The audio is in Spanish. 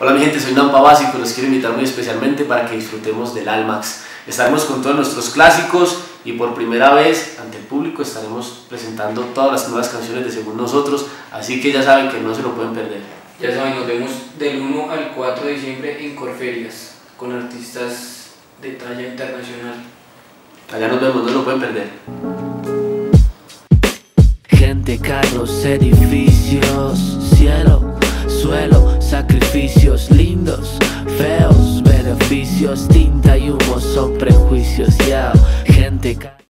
Hola mi gente, soy Nampa Básico, los quiero invitar muy especialmente para que disfrutemos del Almax. Estaremos con todos nuestros clásicos y por primera vez ante el público estaremos presentando todas las nuevas canciones de Según Nosotros, así que ya saben que no se lo pueden perder. Ya saben, nos vemos del 1 al 4 de diciembre en Corferias con artistas de talla internacional. Allá nos vemos, no se lo pueden perder. Gente, carros, edificios, sacrificios lindos, feos, beneficios, tinta y humo son prejuicios.